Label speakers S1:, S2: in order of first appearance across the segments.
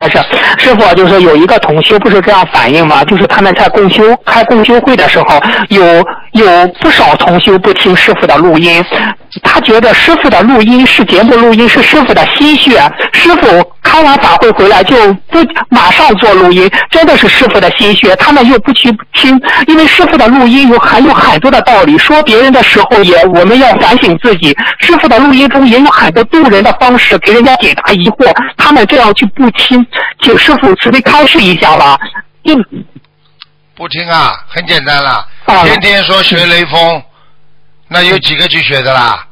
S1: 不是师傅，就是有一个同修不是这样反映吗？就是他们在共修开共修会的时候，有有不少同修不听师傅的录音，他觉得师傅的录音是节目录音是师傅的心血，师傅开完法会回来就不马上做录音，真的是师傅的心血，他们又不去听，因为师傅的录音有含有很多的道理，说别人的时候也我们要反省自己，师傅的录音中也有很多渡人的方式，给人家解答疑惑，他们这样去不听。请师傅慈悲开示一下吧。嗯，
S2: 不听啊，很简单了，
S1: 啊
S2: 天天说学雷锋，那有几个去学的啦？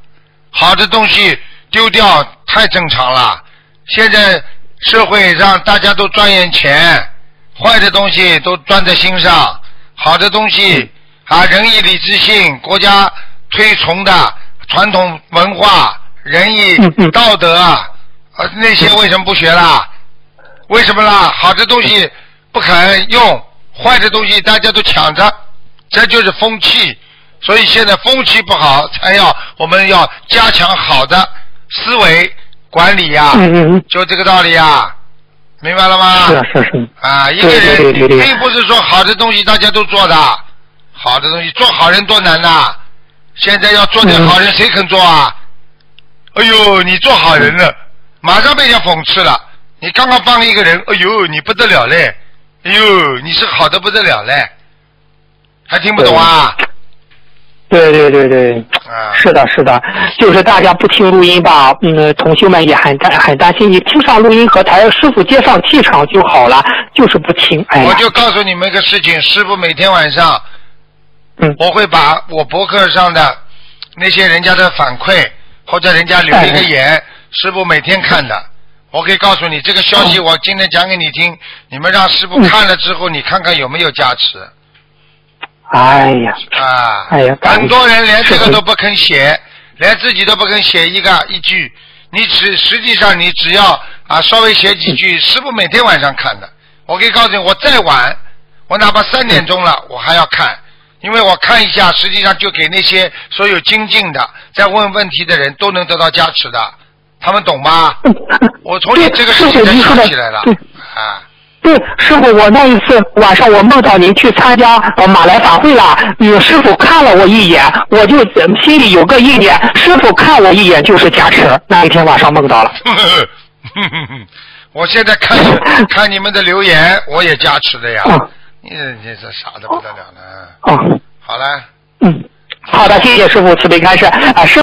S2: 好的东西丢掉太正常了。现在社会让大家都赚眼钱，坏的东西都钻在心上，好的东西啊，仁义礼智信，国家推崇的传统文化、仁义道德啊，呃那些为什么不学啦？为什么啦？好的东西不肯用，坏的东西大家都抢着，这就是风气。所以现在风气不好，才要我们要加强好的思维管理呀、就这个道理呀、明白了吗？
S1: 是啊是啊是啊。
S2: 啊，一个人并不是说好的东西大家都做的，好的东西做好人多难呐、现在要做点好人，谁肯做啊？哎呦，你做好人了，马上被人家讽刺了。你刚刚帮一个人，哎呦，你不得了嘞！哎呦，你是好的不得了嘞，还听不懂啊？
S1: 对对对对，
S2: 啊，
S1: 是的，是的，就是大家不听录音吧，嗯，同学们也很担很担心。你听上录音和台师傅接上气场就好了，就是不听。哎，
S2: 我就告诉你们一个事情，师傅每天晚上
S1: 嗯
S2: 我会把我博客上的那些人家的反馈，或者人家留一个言，师傅每天看的。我可以告诉你，这个消息我今天讲给你听，你们让师傅看了之后，你看看有没有加持
S1: 哎呀，
S2: 啊。
S1: 哎呀
S2: 很多人连这个都不肯写，连自己都不肯写一个一句。你只实际上你只要啊稍微写几句，师傅每天晚上看的。我可以告诉你，我再晚，我哪怕三点钟了，我还要看，因为我看一下，实际上就给那些所有精进的、在问问题的人都能得到加持的，他们懂吗？我从你这个事情才想起来了
S1: 对
S2: 啊。
S1: 对，师傅，我那一次晚上我梦到您去参加呃马来法会了，你师傅看了我一眼，我就呃心里有个意念，师傅看我一眼就是加持。那一天晚上梦到了。
S2: 我现在看看你们的留言，我也加持的呀。
S1: 嗯
S2: 你这这傻的不得了呢。
S1: 哦，
S2: 好了。
S1: 嗯，好的，谢谢师傅慈悲开示啊，师。